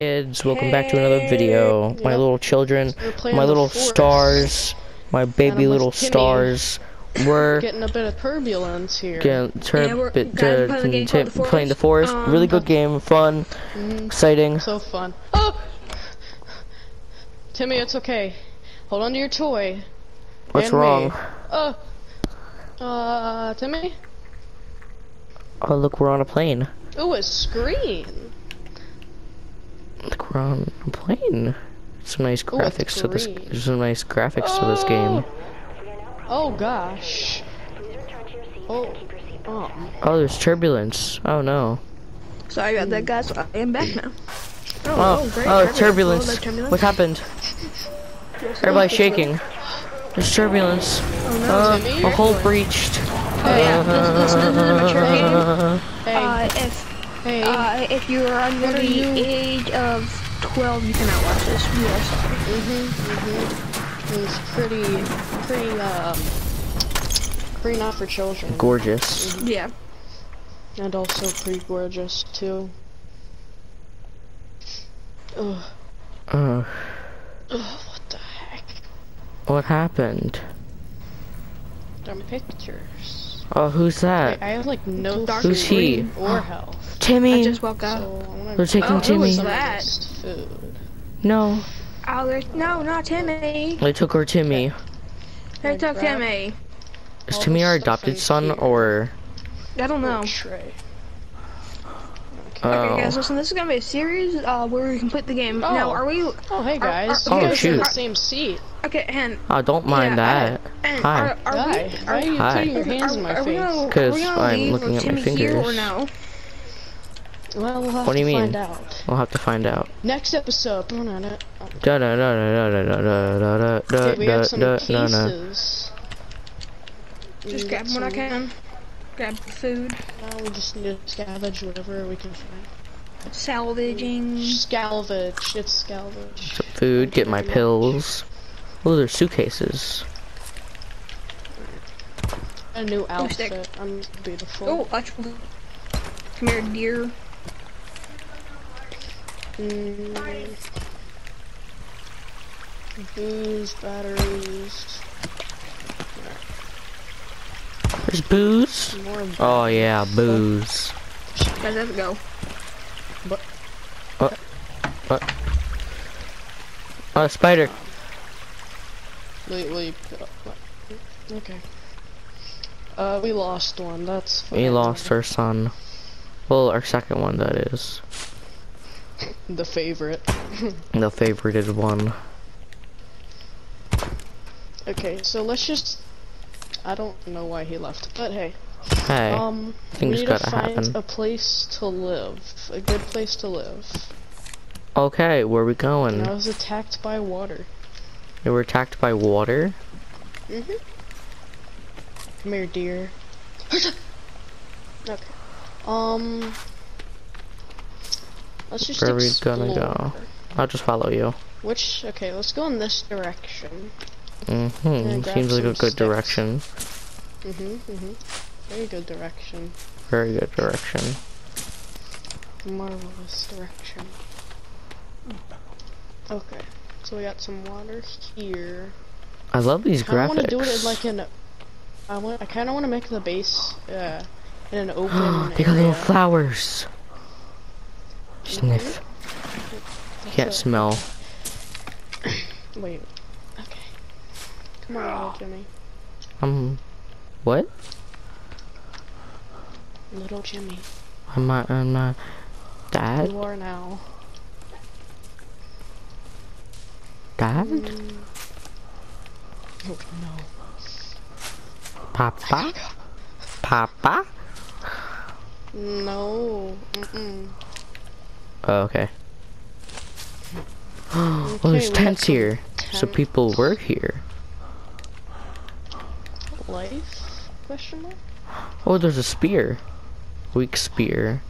kids welcome back to another video my little children my little forest. stars my baby little Timmy. stars we're Getting a bit of turbulence here. getting tur- Yeah, we're- bit- guys, uh, playing a game t- called The playing the Forest. forest Um, really good game fun Mhm. exciting So fun. Oh! Timmy, it's okay. Hold on to your toy. what's and me. wrong Oh! Uh, Timmy? oh look we're on a plane Ooh, a screen. Look we're on a plane some nice Ooh, it's graphics to this there's some nice graphics to this game Oh gosh. Oh. Oh. oh there's turbulence oh no Sorry about that, guys. I am back now. oh great. oh Turbulence. turbulence Oh, turbulence. what happened everybody's shaking there's turbulence uh, Timmy, a hole breached Oh, yeah. Listen, listen to the mature game. Uh, Hey, Uh, if hey. uh, if you are under What are the you- age of 12, you cannot watch this. We are sorry. Mhm, mhm. It was pretty, pretty, um, pretty not for children. gorgeous. Yeah. And also pretty gorgeous, too. Ugh, Uh, ugh, what the heck? what happened? Them pictures. Oh, who's Wait, that? I have like no Dark Who's he? food or health. Timmy. I just woke So up. I wanna They're taking Oh, who Timmy. was that? food. No, Oh, no, not Timmy. they took her Timmy. They took grab- Timmy. Is Timmy our adopted son here. or? I don't know. Tray. Oh. Okay, guys, listen. This is gonna be a series uh, where we complete the game. Oh. Now, are we? Oh, hey guys. are- you oh, guys are in the shoot. same seat. Okay, and Oh, don't mind yeah, that. and Hi. are, are Hi. we? Why are you Hi. putting your hands are, in my are we face? gonna, are 'Cause we gonna I'm leave looking with at my Timmy here or fingers. no? Well, we'll have What do to you find mean? out. We'll have to find out. Next episode. Oh, no, no. Da da da da da da da da da da Okay, we da have some da da da. pieces. Just We grab got what I some- can. Grab food. Now we just need to scavenge whatever we can find. Salvaging. Scalvage. It's scalvage. Some food. Get my pills. Oh, there's suitcases. A new stick. outfit. I'm beautiful. Oh, electrical. Come here, deer. Mm. Booze, batteries, There's booze. more. Oh yeah, booze. Guys, let's go. Oh, spider. Wait, wait. Okay. Uh, we lost one. That's fine. We lost our son. Well, our second one, that is. The favorite. The favorited one. Okay, so let's just. I don't know why he left, but hey. Hey, Um, things we need gotta to find happen. a place to live. A good place to live. okay, where are we going? And I was attacked by water. We were attacked by water. Mm-hmm. Come here, dear. okay. Um. Let's just Where are we gonna go? I'll just follow you. Which? Okay, let's go in this direction. Mm-hmm. Seems like a good sticks. direction. Mhm. Mhm. Very good direction. Very good direction. Marvelous direction. Okay. So we got some water here. I love these I kind of want to do it in like an. I want. I kind of want to make the base uh, in an open. they got little flowers. Sniff. Can't That's smell. Wait. Okay. Come on, little Jimmy. Um, what? Little Jimmy. I'm not. I'm not. Dad. You are now. Dad. Mm. Oh no. Papa. Papa. No. Oh, okay. oh, there's Okay, we got tents here, so people work here. Life? Question mark? Oh, there's a spear. Weak spear.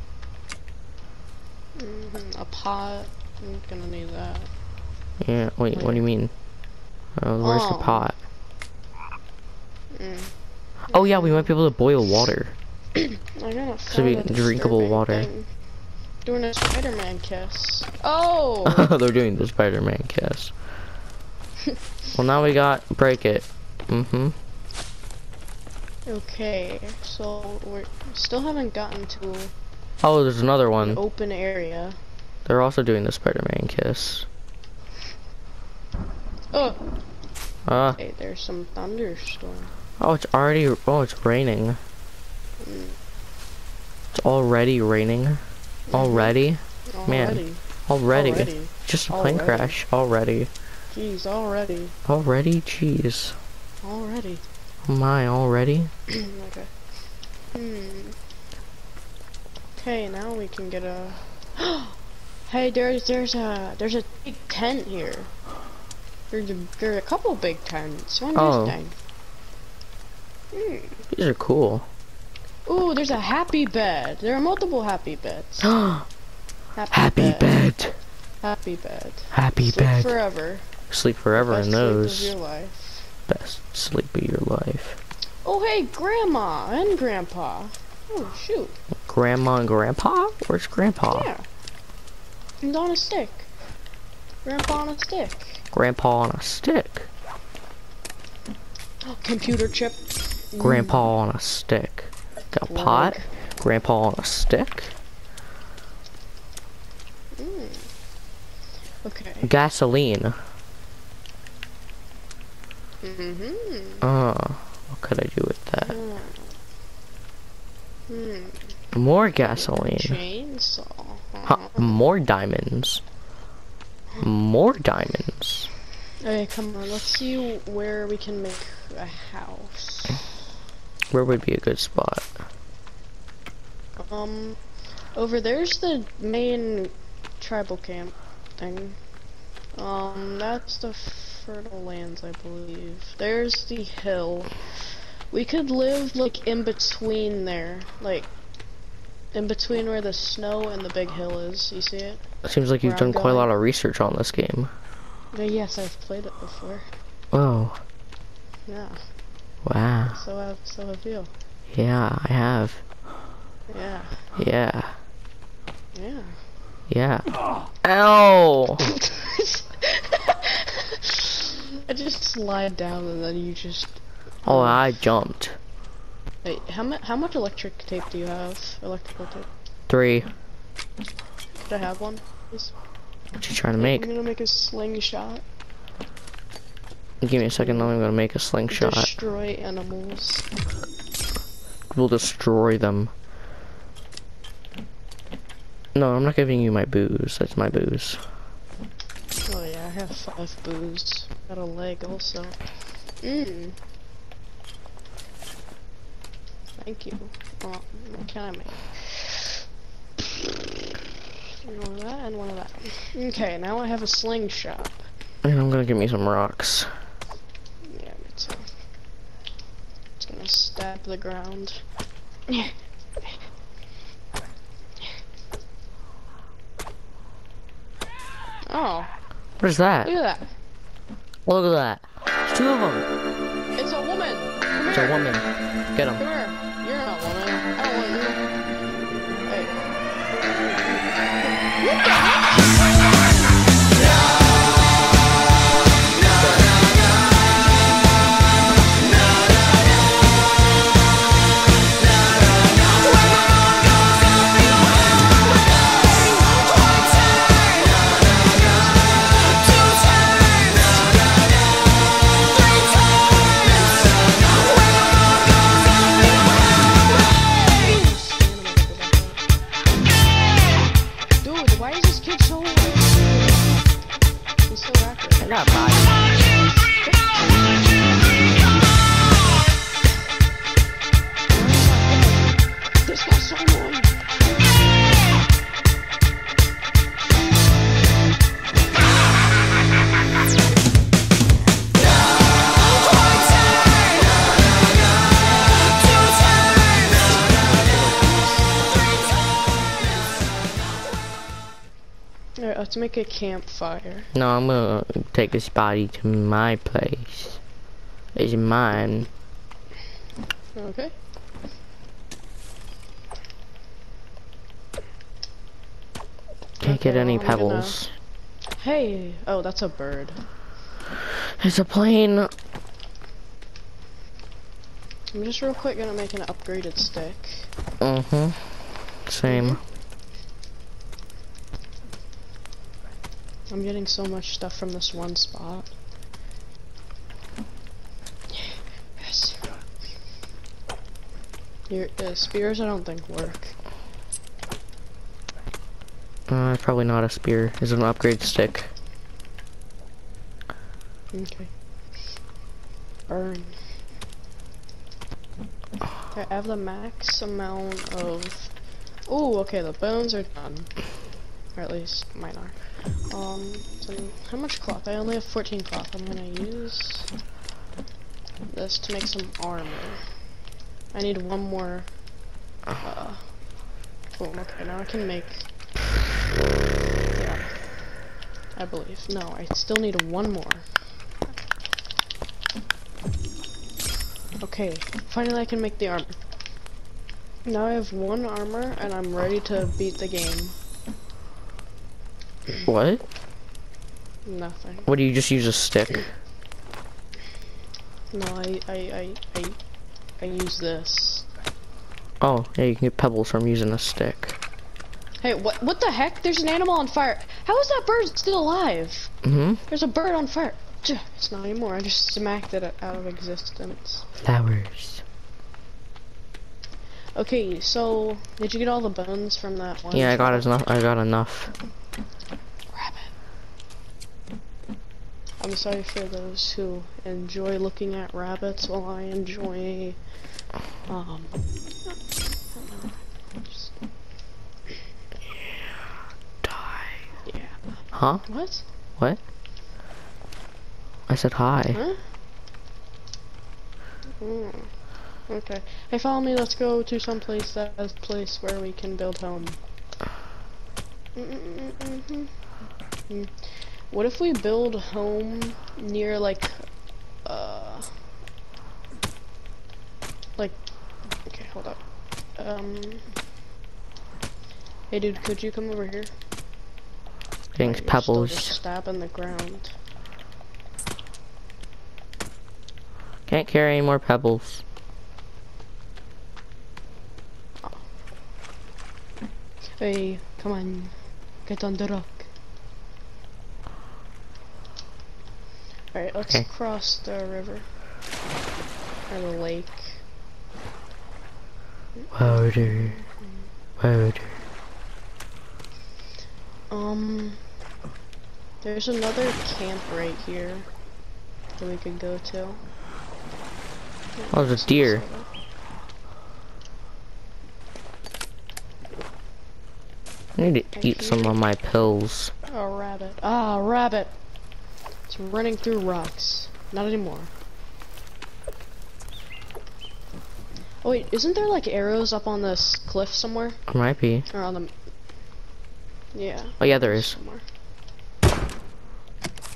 hmm A pot. I'm gonna need that. Yeah. Wait. What do you mean? Oh, where's the Oh. pot? Mm. Oh yeah, we might be able to boil water. I gotta Should be drinkable water. thing. Doing a Spider-Man kiss. Oh! They're doing the Spider-Man kiss. well, now we got break it. Mm-hmm. okay, so we still haven't gotten to Oh, there's another an one. open area. They're also doing the Spider-Man kiss. Oh, Ah. hey, there's some thunderstorm. oh, it's already. Oh, it's raining. Mm, It's already raining. Already. Man, Already. Already. Already. Just a plane Already. crash. Already. Jeez, already. Already. Jeez. Already. Oh my. Already. okay. Hmm. Okay, now we can get a. hey, there's there's a there's a big tent here. There's a there's a couple big tents. One Oh. Hmm. These are cool. Ooh, there's a happy bed. There are multiple happy beds. Happy, bed. Happy bed. Happy bed. Happy Sleep bed. forever. Sleep forever Best in sleep of those. your life. Best sleep of your life. Oh, hey, Grandma and Grandpa. Oh, shoot. Grandma and Grandpa? Where's Grandpa? Yeah. He's on a stick. Grandpa on a stick. Grandpa on a stick. Computer chip. Grandpa on a stick. Got a pot. Grandpa on a stick. Mm. Okay. Gasoline. Mm-hmm. Uh, what could I do with that? Hmm. More gasoline. Chainsaw. Huh, more diamonds. More diamonds. Okay, come on. Let's see where we can make a house. Where would be a good spot? Um, over there's the main tribal camp thing. Um, that's the fertile lands, I believe. There's the hill. We could live like in between there, like in between where the snow and the big hill is. You see it? It seems like you've done quite a lot of research on this game. Uh, yes, I've played it before. Oh, Yeah. wow. So have so have you. Yeah, I have. Yeah. Yeah, Yeah. yeah. Ow! I just slide down and then you just. Oh, I jumped. Wait, how much? How much electric tape do you have? Electrical tape. Three. Could I have one? Please? What you trying to make? I'm gonna make a slingshot. Give me a second, I'm gonna make a slingshot. Destroy animals. We'll destroy them. No, I'm not giving you my booze. That's my booze. Oh yeah, I have five booze. Got a leg also. Mmm. Thank you. Uh, what can I make? One of that and one of that. Okay, now I have a slingshot. And I'm gonna give me some rocks. Yeah, me too. It's gonna stab the ground. Oh, What is that? look at that. Look at that. There's two of them. It's a woman. Come It's here. a woman. Get him. Let's make a campfire. No, I'm gonna take this body to my place. It's mine. Okay. Can't get any I'm gonna- pebbles. Hey, oh, that's a bird. It's a plane. I'm just real quick gonna make an upgraded stick. Mm-hmm. Same. I'm getting so much stuff from this one spot. Yes. Your uh, spears, I don't think work. Uh, probably not a spear. Is an upgrade stick? Okay. Burn. I have the max amount of. Oh, okay. The bones are done, or at least mine are. Um, how much cloth? I only have 14 cloth. I'm gonna use this to make some armor. I need one more. Uh. Oh, okay. Now I can make. Yeah. I believe. No, I still need one more. Okay, finally I can make the armor. Now I have one armor and I'm ready to beat the game. What? Nothing. What do you just use a stick? No, I I I I, I use this. Oh, yeah, you can get pebbles from using a stick. Hey, what what the heck? There's an animal on fire. How is that bird still alive? Mm-hmm. There's a bird on fire. It's not anymore. I just smacked it out of existence. Flowers. Okay, so did you get all the bones from that one? Yeah, I got enough. I got enough. Rabbit. I'm sorry for those who enjoy looking at rabbits while I enjoy, um, I don't know, just- Die. yeah. Huh? What? What? I said hi. Huh? Mm. Okay. Hey, follow me. Let's go to some place that has a place where we can build home. Mm-mm-mm-mm-mm. Mm. What if we build home near like, uh, like, okay, hold up. Um, hey, dude, could you come over here? Getting Wait, you're still pebbles. just stabbing the ground. Can't carry any more pebbles. Hey, come on, get on the rock. Alright, let's cross the river. Or the lake. Water. Water. Um, there's another camp right here that we could go to. Oh, there's a deer. I need to eat some of my pills. A rabbit. Ah, a rabbit! Running through rocks. Not anymore. Oh wait, isn't there like arrows up on this cliff somewhere? Might be. Or on the... Yeah. Oh yeah, there is. Somewhere.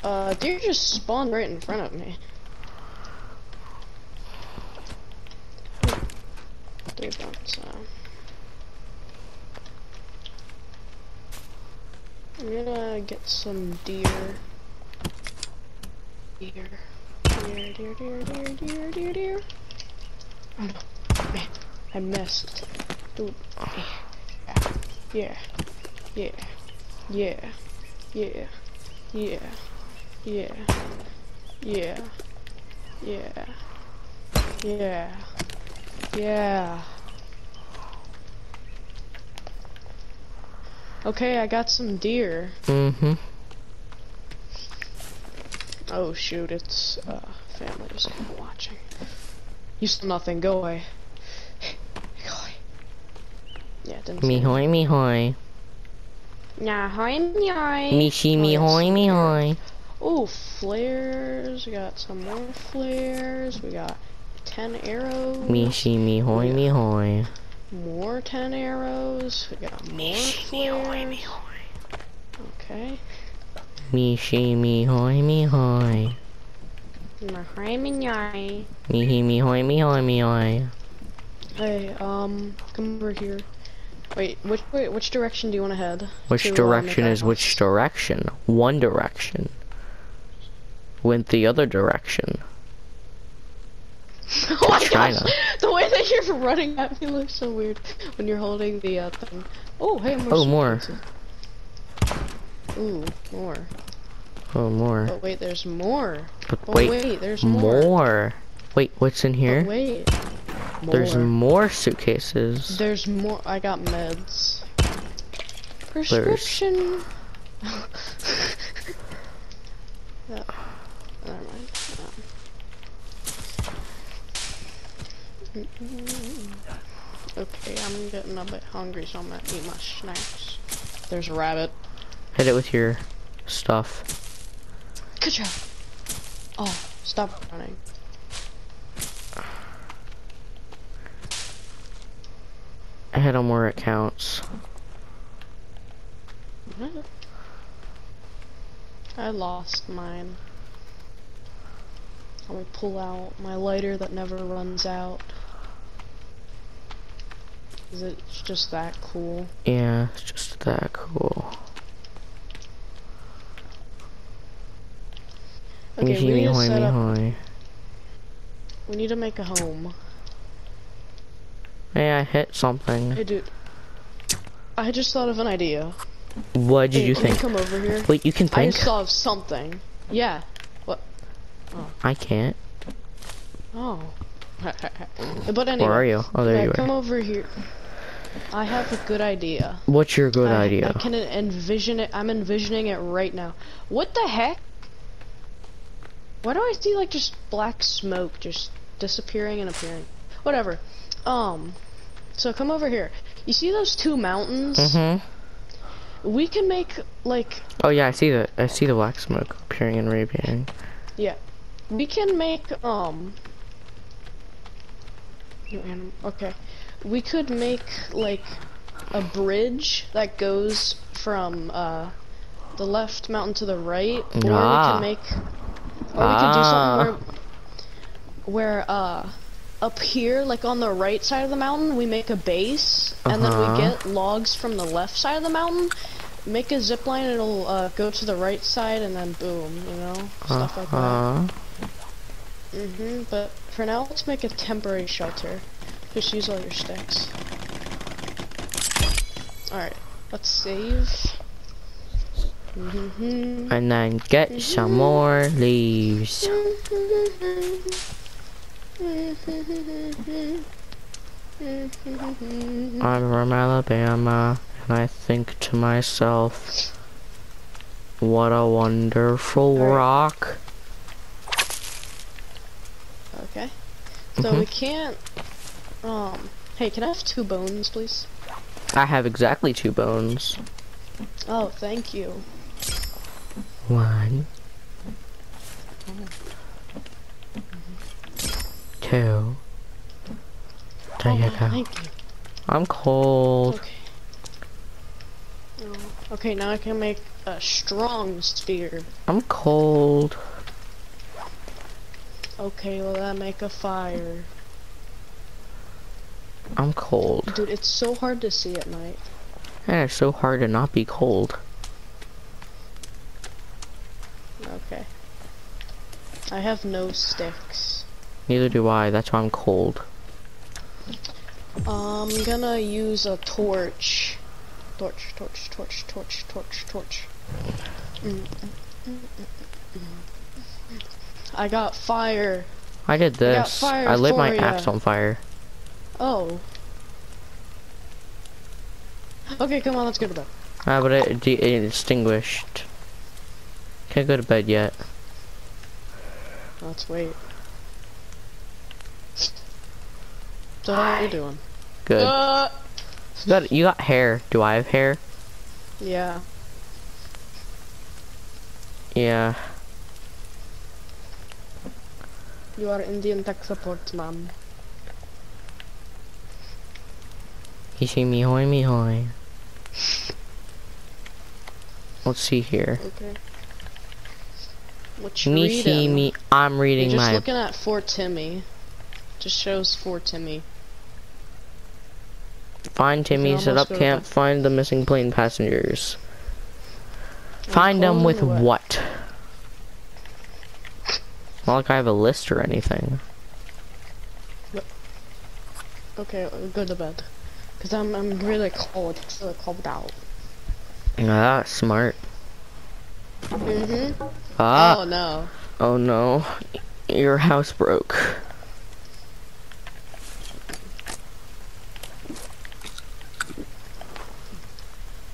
Uh, deer just spawned right in front of me. Three bones, so... I'm gonna get some deer. Deer. Deer, deer, deer, deer, deer, deer, deer. Oh no, man, I missed. Dude. Yeah. Yeah. Yeah. Yeah. Yeah. Yeah. Yeah. Yeah. Yeah. Yeah. Okay, I got some deer. Mm-hmm. Oh shoot, it's uh family is kinda watching. You still nothing, go away. go away. Yeah, it didn't Me hoy, me hoy. Nah, hi, hi. Me she, me hoy, me hoy. Oh, flares. We got some more flares. We got 10 arrows. Me she, me hoy, me hoy. More 10 arrows. We got more flares. Okay. Me she, me hoy, me hoy. Hi, hi. Me he, me hoy, me hoy, me hoy. Hey, um, come over here. Wait, which wait, which direction do you want to head? Which to, uh, direction is which direction? One direction. Went the other direction. oh my China. gosh! The way that you're running at me looks so weird when you're holding the uh, thing. Oh, hey, more. Oh, more. Ooh, more. Oh, more. But wait, there's more. But Oh wait, wait, there's more. more. Wait, what's in But here? wait. More. There's more suitcases. There's more. I got meds. Prescription. no. Never mind. Um. Okay, I'm getting a bit hungry, so I'm gonna eat my snacks. There's a rabbit. Hit it with your stuff. Good job. Oh, stop running. I hit them where it counts. I lost mine. Let me pull out my lighter that never runs out. Is it just that cool? Yeah, it's just that cool. Okay, we need to set up. We need to make a home. Hey, I hit something. Hey, dude. I just thought of an idea. What did Hey, you can think? come over here? Wait, you can I think? just thought of something. Yeah. What oh. I can't. Oh. but anyway. Where are you? Oh, there yeah, you come are. over here. I have a good idea. What's your good I, idea? I can envision it. I'm envisioning it right now. What the heck? Why do I see like just black smoke just disappearing and appearing? Whatever. Um. So come over here. You see those two mountains? Mm-hmm. We can make like Oh yeah, I see the I see the black smoke appearing and reappearing. Yeah, we can make um. New Okay, we could make like a bridge that goes from uh the left mountain to the right, or Ah. we can make, or we could do Ah. something where, where uh up here, like on the right side of the mountain, we make a base, and then Uh-huh. we get logs from the left side of the mountain. Make a zip line, it'll uh, go to the right side, and then boom, you know, stuff like that. Uh-huh. Mhm. But for now, let's make a temporary shelter. Just use all your sticks. All right, let's save. Mhm. And then get some more leaves. I'm from Alabama, and I think to myself, what a wonderful Alright. rock. Okay. So we Mhm. can't. Um. Hey, can I have two bones, please? I have exactly two bones. Oh, thank you. One. Two. There oh, you go. Thank you. I'm cold. Okay. Oh, okay, now I can make a strong spear. I'm cold. Okay, well that make a fire. I'm cold. Dude, it's so hard to see at night. And it's so hard to not be cold. Okay. I have no sticks. Neither do I. That's why I'm cold. I'm gonna use a torch. Torch, torch, torch, torch, torch, torch. Mm, mm, mm, mm, mm. I got fire. I did this. fire I lit my ya. axe on fire. Oh. Okay, come on, let's go to bed. Ah, but it, it extinguished. Can't go to bed yet. Let's wait. So how are you doing? Good. Uh, you, got, you got hair. Do I have hair? yeah. Yeah. You are Indian tech support, ma'am. You see me hoy me hoy. Let's see here. Okay. What you Me reading? see me. I'm You're reading just my. looking at Fort Timmy. Just shows Fort Timmy. Find Timmy, set up camp, find the missing plane passengers. Find them with the what? Not like I have a list or anything. Okay, go to bed. Cause I'm I'm really cold. It's really cold out. Ah, that's smart. Mhm. Ah, Oh no. oh no. Your house broke.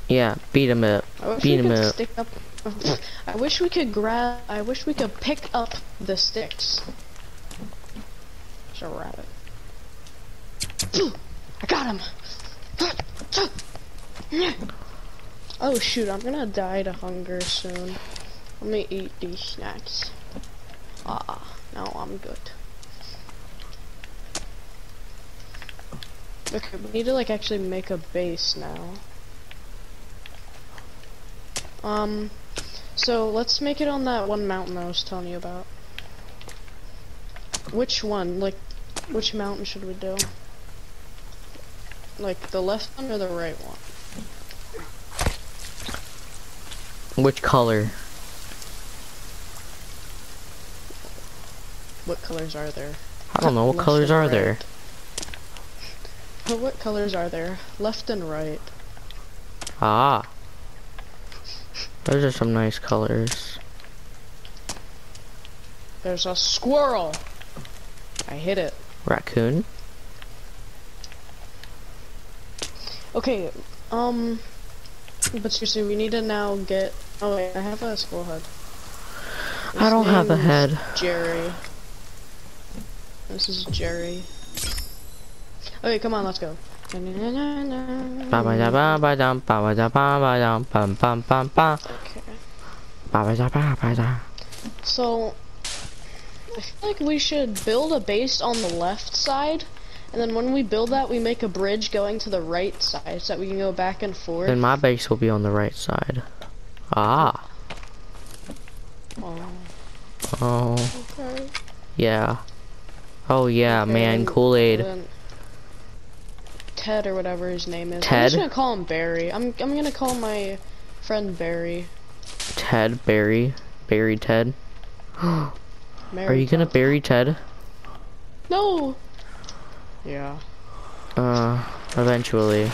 Yeah, beat him up. Beat him up. stick up. I wish we could grab. I wish we could pick up the sticks. There's a rabbit. I got him. Oh shoot! I'm gonna die to hunger soon. Let me eat these snacks. Ah, now I'm good. Okay, we need to like actually make a base now. Um, so let's make it on that one mountain I was telling you about. Which one? Like, which mountain should we do? Like the left one or the right one? Which color? What colors are there? I don't know. What Left colors are right. there? But what colors are there? Left and right. Ah. Those are some nice colors. There's a squirrel. I hit it. Raccoon? Okay, um, but seriously, we need to now get. Oh wait, I have a squirrel head. I don't have a head. Jerry. This is Jerry. Okay, come on, let's go. Okay. ba ba da ba ba da. So, I feel like we should build a base on the left side, and then when we build that, we make a bridge going to the right side so that we can go back and forth. Then my base will be on the right side. Ah. Oh, Oh. okay. Yeah. Oh yeah, Okay, man, Kool-Aid. Ted or whatever his name is. Ted? I'm just gonna call him Barry. I'm I'm gonna call my friend Barry. Ted, Barry, Barry Ted. Are you gonna bury Ted? No. Yeah. Uh, eventually.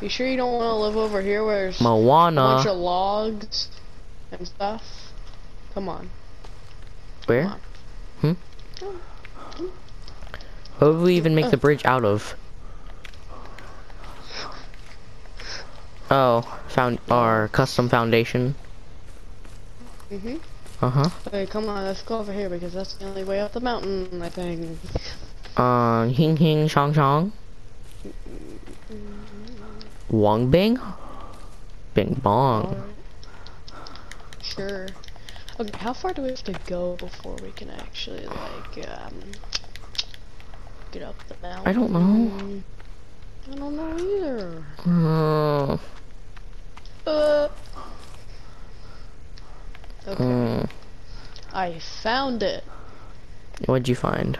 You sure you don't want to live over here where there's a bunch of logs and stuff? Come on. Where? Hmm? What would we even make the bridge out of? Oh, found our custom foundation. Mhm. Uh huh. Okay, come on, let's go over here because that's the only way up the mountain. I think. Uh, hing hing shang shang. Wang bing. Bing bong. Sure. Okay, how far do we have to go before we can actually like um get up the mountain? I don't know. I don't know either. Uh, Uh. Okay, mm, I found it. what'd you find?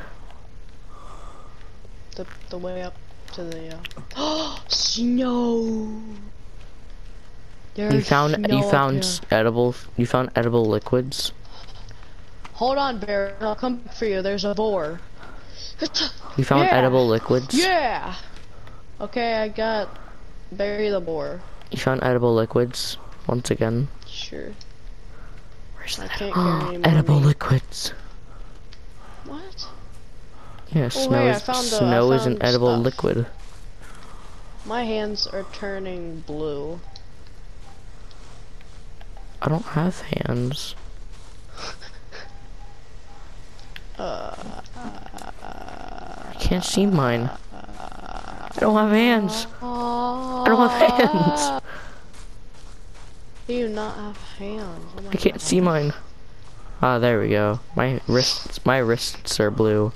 The the way up to the uh. snow. There's You found snow you found edible you found edible liquids. Hold on, Bear. I'll come for you. There's a boar. You found Yeah. edible liquids. Yeah. Okay, I got Barry the boar. You found edible liquids once again. Sure. Where's I the can't carry any more edible liquids? Yeah, Oh, snow hey, is found the- I snow is an edible stuff. liquid. My hands are turning blue. I don't have hands. Uh, I can't see mine. I don't have hands. I don't have hands. You do not have hands. Oh I can't see mine. Ah, there we go. My wrists, my wrists are blue.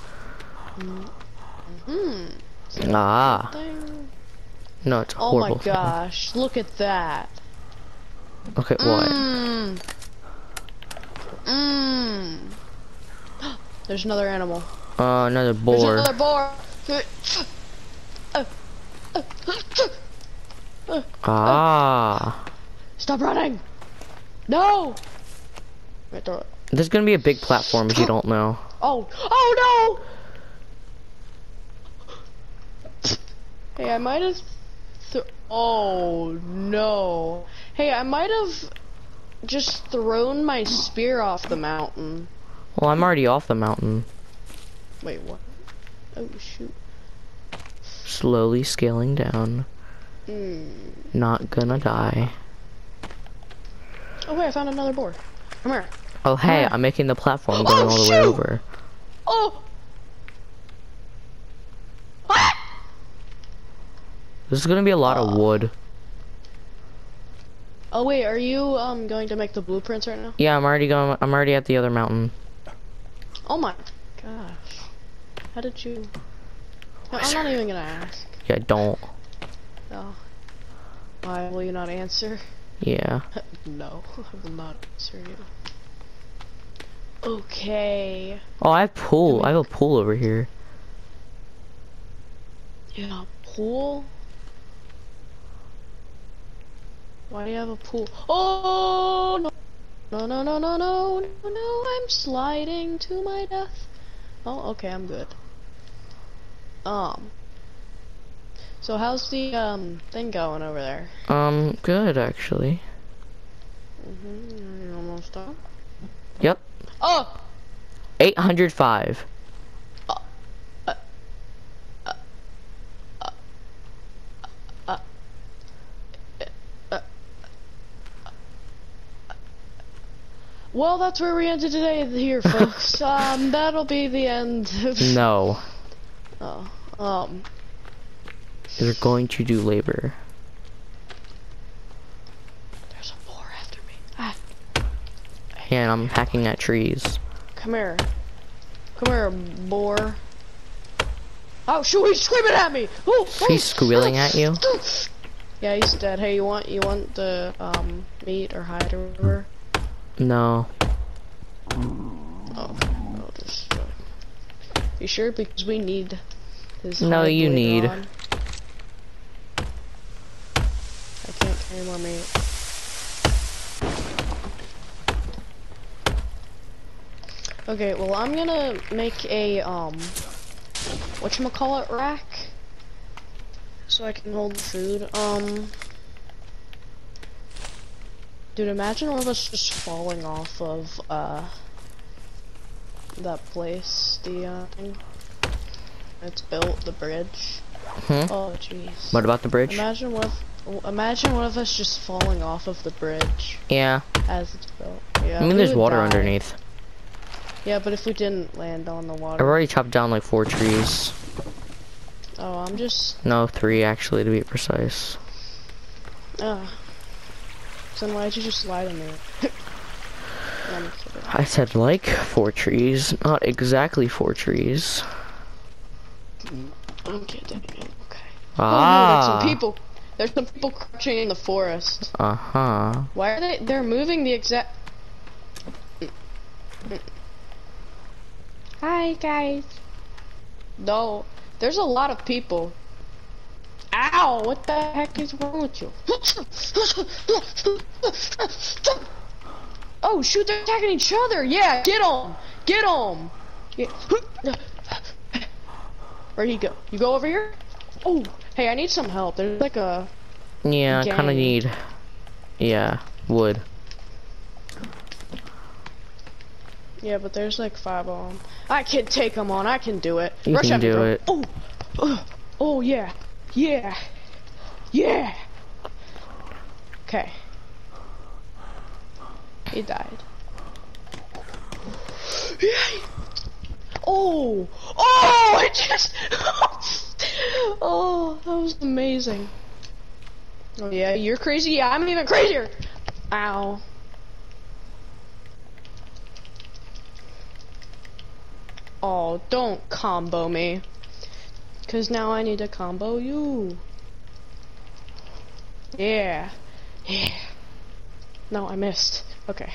Hmm. Ah, no, it's Oh my horrible. thing. gosh! Look at that. Look at what? Mmm. Mmm. There's another animal. Uh, another boar. There's another boar. Oh. Ah. Stop running! No! There's gonna be a big platform if you don't know. Oh, oh no! Hey, I might have. Th oh no! Hey, I might have just thrown my spear off the mountain. Well, I'm already off the mountain. Wait, what? Oh shoot! Slowly scaling down. Hmm. Not gonna die. Oh wait, I found another boar. Come here. Oh, hey. I'm making the platform Oh, all the way shoot! over. Oh! Ah! This is gonna be a lot of wood. Oh wait, are you um going to make the blueprints right now? Yeah, I'm already going. I'm already at the other mountain. Oh my gosh. How did you... No, I'm not even gonna ask. Yeah, don't. Oh. Why will you not answer? Yeah. no, I will not answer you. Okay. Oh, I have pool. I have a pool over here. Yeah, pool? Why do you have a pool? Oh no! No no no no no no no! I'm sliding to my death. Oh, okay, I'm good. Um. So how's the um thing going over there? Um, good actually. Mm-hmm. You almost done? Yep. Oh! 805. Well, that's where we ended today here, folks. um, that'll be the end. No. oh, um, You're going to do labor. there's a boar after me. Ah, And I'm hacking at trees. come here. Come here, boar. Oh, shoot, he's screaming at me! Oh, oh, He's squealing at you? Yeah, he's dead. Hey, you want, you want the, um, meat or hide or whatever? No. Oh, uh, you sure? Because we need his No, you need. on. I can't carry more meat. Okay, well I'm gonna make a um whatchamacallit rack so I can hold the food. Um Dude, imagine all of us just falling off of uh that place, the uh, thing. It's built, the bridge. Hmm? Oh jeez. What about the bridge? Imagine what if, imagine one of us just falling off of the bridge Yeah. as it's built. Yeah. I mean, there's water die. underneath. Yeah, but if we didn't land on the water. I've already chopped down like four trees. Oh, I'm just. No, three actually to be precise. Uh. So then why'd you just lie to me? I'm kidding. I said like four trees, not exactly four trees. I'm kidding. Okay. Oh, no, there's Ah. some people. There's some people crouching in the forest. Uh huh. Why are they? They're moving the exact. Hi guys. No, there's a lot of people. Ow! What the heck is wrong with you? oh shoot! They're attacking each other. Yeah, get them! Get them! Yeah. Where'd he go? You go over here? Oh, hey, I need some help. There's like a Yeah, I kind of need. Yeah, wood. Yeah, but there's like five of them. I can take them on. I can do it. You Rush can do it. Oh, oh, oh yeah, yeah, yeah. Okay. He died. Oh, oh! It just. oh, that was amazing. Oh yeah, you're crazy. Yeah, I'm even crazier. Ow. Oh, don't combo me. Cause now I need to combo you. Yeah. Yeah. No, I missed. Okay.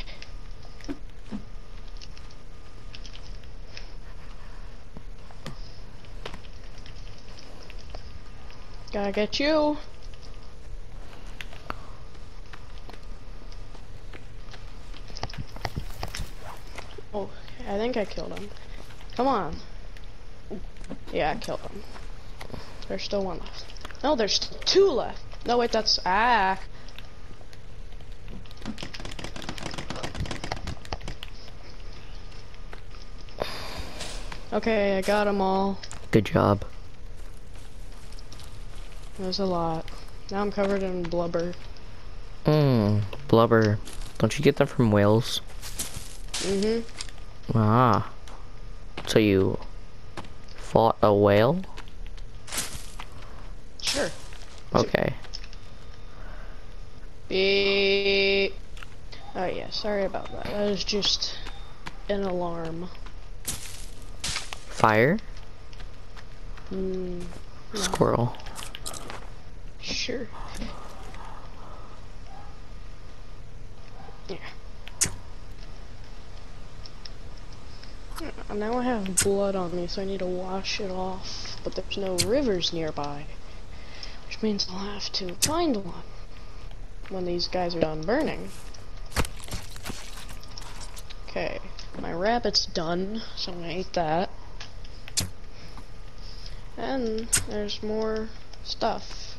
Gotta get you. Oh, I think I killed him. Come on. Yeah, I killed them. There's still one left. No, there's two left. No, wait, that's ah. Okay, I got them all. Good job. There's a lot. Now I'm covered in blubber. Mmm, blubber. Don't you get them from whales? Mm-hmm. Ah. So you fought a whale? Sure. Okay. Beep. Oh yeah, sorry about that. That was just an alarm. Fire? Hmm. Squirrel. Sure. Now I have blood on me, so I need to wash it off. But there's no rivers nearby. Which means I'll have to find one. When these guys are done burning. Okay. My rabbit's done, so I'm gonna eat that. And there's more stuff.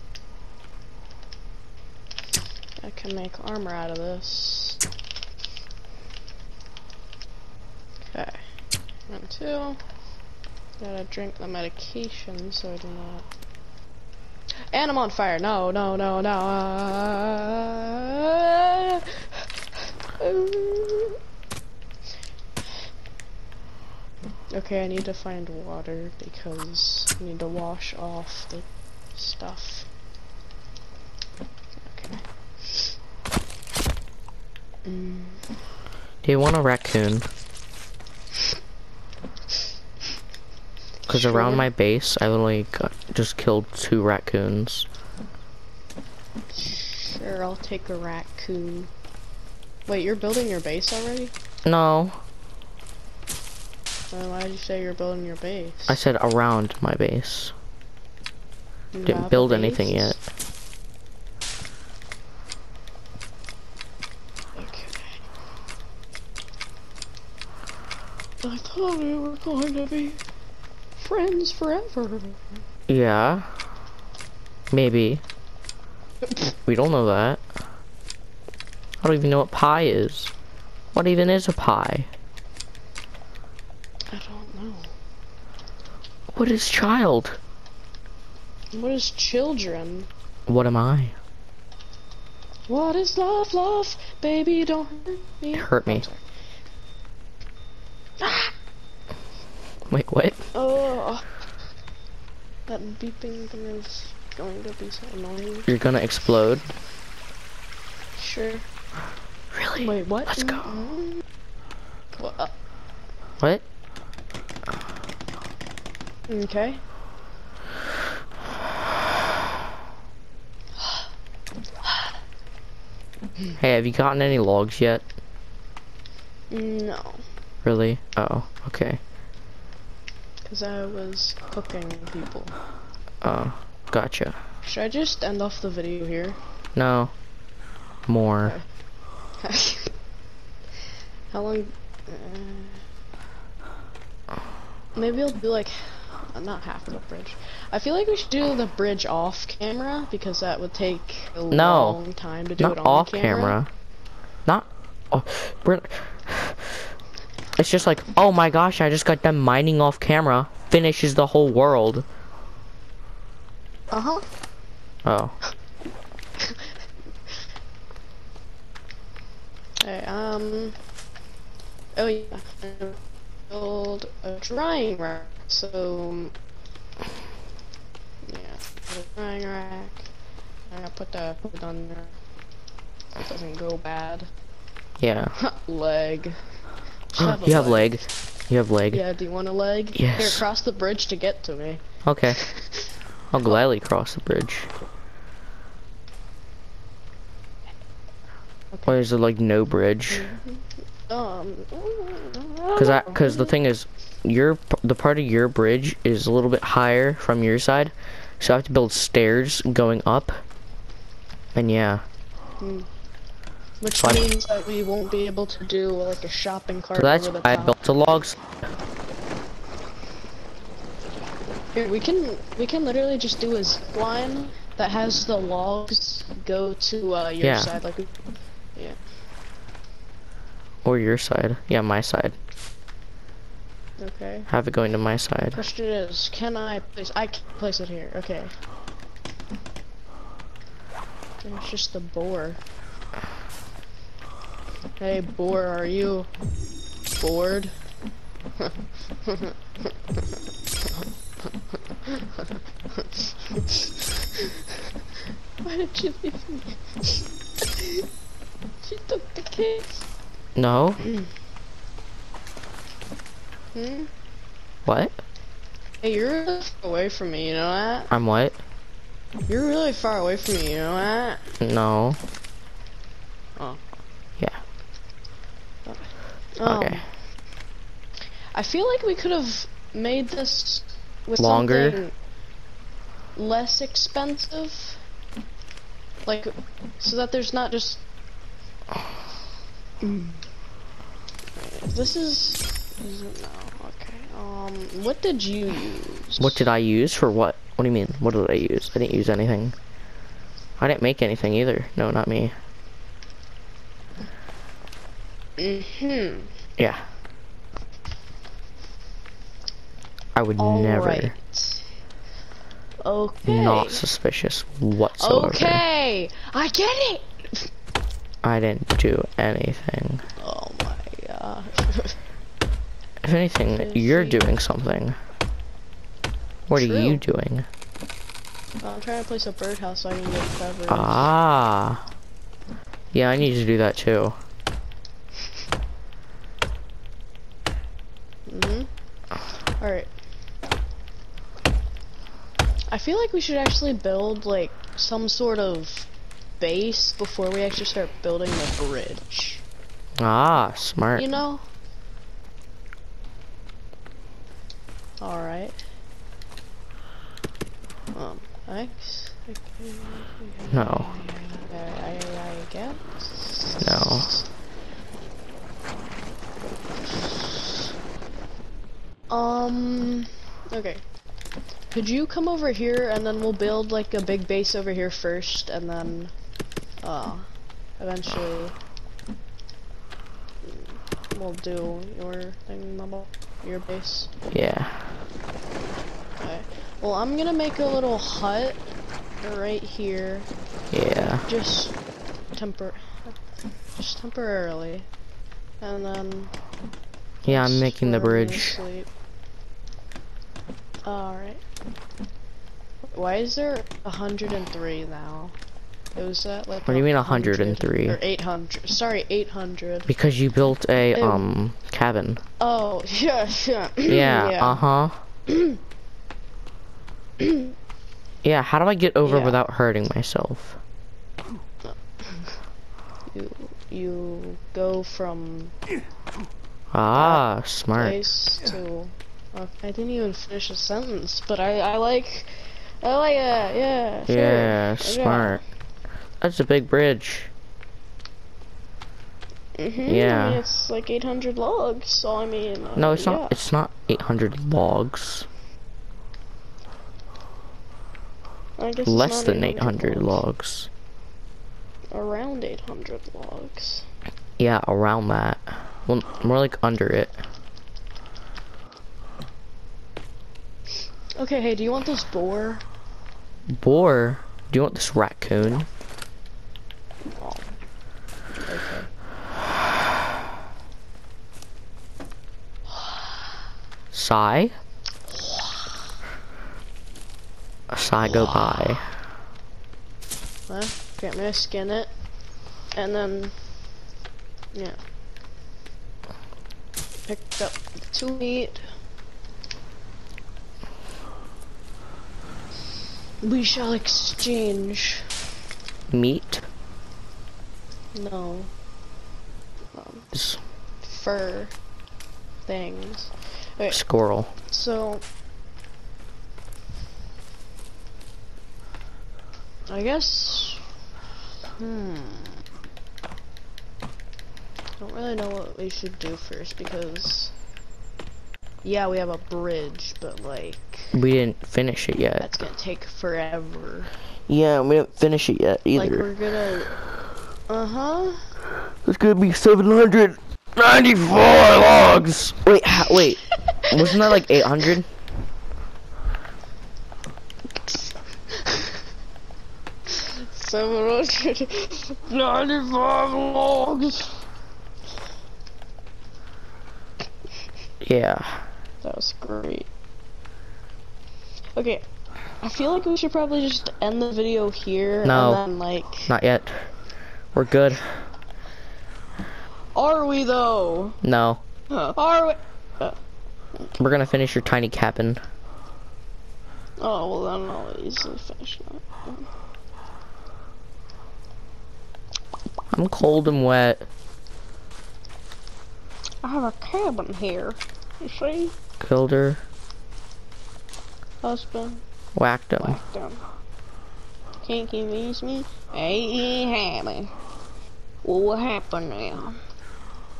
I can make armor out of this. Okay. Two. Gotta drink the medication so I do not. And I'm on fire. No, no, no, no. Okay, I need to find water because I need to wash off the stuff. Okay. Mm, Do you want a raccoon? Because around my base, I literally got, just killed two raccoons. sure, I'll take a raccoon. Wait, you're building your base already? No, Then why did you say you're building your base? I said around my base. You Didn't build anything yet. Okay. I thought we were going to be friends forever. Yeah. Maybe. We don't know that. I don't even know what pie is. What even is a pie? I don't know. What is child? What is children? What am I? What is love, love? Baby, don't hurt me. Hurt me. Wait, what? Oh, that beeping thing is going to be so annoying. You're gonna explode? Sure. Really? Wait, what? Let's go. What? What? Okay. Hey, have you gotten any logs yet? No, Really? Oh, okay. Because I was cooking people. Oh, gotcha. Should I just end off the video here? No. More. How long? Uh, maybe I'll do like, uh, not half of the bridge. I feel like we should do the bridge off camera because that would take a No. long time to do it on off camera. camera. Not. Oh, we're. It's just like, oh my gosh, I just got done mining off camera. Finishes the whole world. Uh huh. Oh. Okay, um. Oh yeah. Build a drying rack. So. Yeah. Put a drying rack. I'm gonna put it on there. So it doesn't go bad. Yeah. leg. A you have leg. You have leg. Yeah, do you want a leg? Yes. Here, cross the bridge to get to me. Okay. I'll gladly cross the bridge. Or is it like no bridge? Um. Cause I, cause the thing is, your the part of your bridge is a little bit higher from your side, So I have to build stairs going up. And yeah. Which Fine. means that we won't be able to do like a shopping cart So that's the why I built a log s- Here, we can we can literally just do a zip line that has the logs go to uh, your Yeah. side. Like, yeah. or your side. Yeah, my side. Okay. Have it going to my side. Question is, can I place? I can place it here. Okay. It's just the boar. Hey, boar, are you bored? Why did you leave me? she took the case. No? Hmm? What? Hey, you're really far away from me, you know that? I'm what? You're really far away from me, you know that? No. Oh. Yeah. Um, Okay. I feel like we could have made this with Longer? something less expensive. Like, so that there's not just. This is. is it- no, okay. Um, what did you use? What did I use for what? What do you mean? What did I use? I didn't use anything. I didn't make anything either. No, not me. Hmm. Yeah. I would All never. right. Okay. Not suspicious whatsoever. Okay, I get it. I didn't do anything. Oh my god. If anything, you're doing something. What are you doing? I'm trying to place a birdhouse so I can get feathers. Ah. Yeah, I need to do that too. Mhm. All right. I feel like we should actually build like some sort of base before we actually start building the bridge. Ah, smart. You know? All right. Um, thanks. No. I, I guess. No. Um. Okay. Could you come over here and then we'll build like a big base over here first, and then, uh, eventually we'll do your thing, Mumble, your base. Yeah. Okay. Well, I'm gonna make a little hut right here, Yeah. just tempor, just temporarily, and then. Yeah, I'm making the for me to bridge. sleep. Alright. Why is there 103 now? It was at like What do you mean 103? Or 800. Sorry, 800. Because you built a Ew. um cabin. Oh, yeah, yeah. Yeah. Uh huh. yeah. How do I get over Yeah. without hurting myself? You, you go from Ah, smart. place to. I didn't even finish a sentence, but I, I like. I like yeah. Sure. Yeah, Yeah. smart. That's a big bridge. Mm -hmm. Yeah. I mean, it's like 800 logs, so I mean. uh, No, it's yeah. not. It's not 800 logs. I guess Less than 800 logs. Around 800 logs. Yeah, around that. Well, more like under it. Okay, hey, do you want this boar? Boar. Do you want this raccoon? Oh. Okay. Sigh. A sigh go by. Well, okay, I'm gonna skin it. And then. Yeah. Picked up two meat. We shall exchange. Meat. No. Um, fur things. Okay, Squirrel. so I guess. Hmm. Don't really know what we should do first because. Yeah, we have a bridge, but like We didn't finish it yet. that's gonna take forever. Yeah, we didn't finish it yet either. Like we're gonna. Uh huh. There's gonna be 794 logs. Wait, ha wait. Wasn't that like 800? Seven hundred ninety-five logs. Yeah. That was great. Okay, I feel like we should probably just end the video here No. and then like. Not yet. We're good. Are we though? No. Huh. Are we? We're gonna finish your tiny cabin. Oh well, then I'll easily finish that. I'm cold and wet. I have a cabin here. You see, Killed her. Husband. Whacked him. Whacked him. Can't convince me. Ain't happy. Well, what happened now?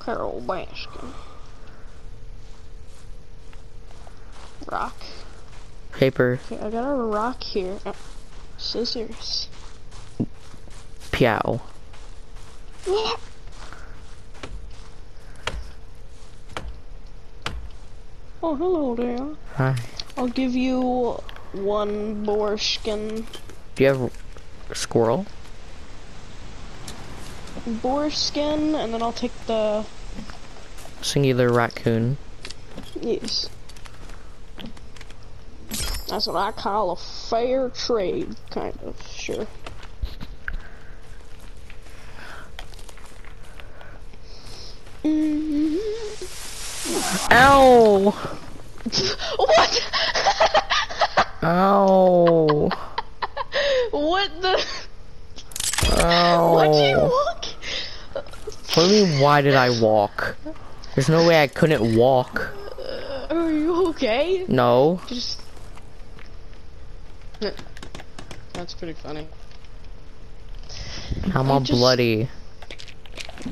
Carole Baskin. Rock. Paper. Okay, I got a rock here. Uh, scissors. Piao. Oh, hello there. Hi. I'll give you one boar skin. Do you have a squirrel? Boar skin, and then I'll take the. Singular raccoon. Yes. That's what I call a fair trade, kind of, sure. Ow! What? Ow! what the? Ow! Why'd you walk? What do you mean, why did I walk? There's no way I couldn't walk. Uh, are you okay? No. Just. That's pretty funny. I'm I all just- bloody.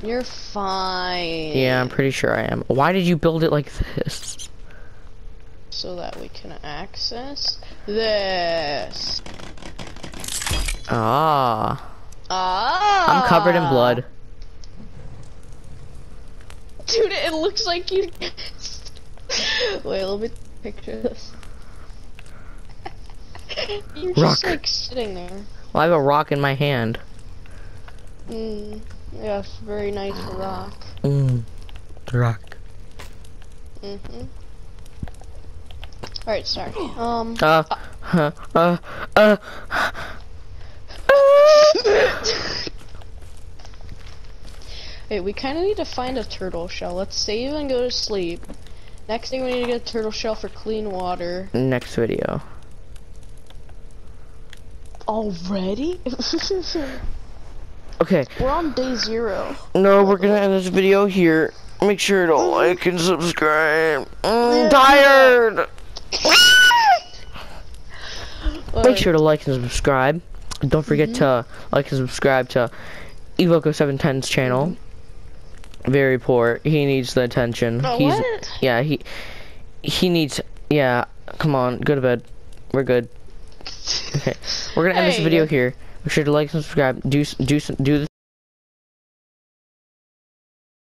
You're fine. Yeah, I'm pretty sure I am. Why did you build it like this? So that we can access this. Ah. Ah. I'm covered in blood. Dude, it looks like you. Wait, let me picture this. You're just like sitting there. Well, I have a rock in my hand. Mm, yeah, it's very nice rock. Mmm. The rock. Mm-hmm. Alright, sorry. Um. Uh, uh, uh, uh. Wait, we kind of need to find a turtle shell. Let's save and go to sleep. Next thing we need to get a turtle shell for clean water. Next video. Already? Okay. We're on day zero. No, we're gonna end this video here. Make sure to like and subscribe. I'm tired. Make sure to like and subscribe. Don't forget to mm-hmm. like and subscribe to Evoco710's channel. Very poor. He needs the attention. Oh, He's what? yeah, he he needs yeah, come on, go to bed. We're good. Okay. We're gonna end this video here. Make sure to like and subscribe. Do do do the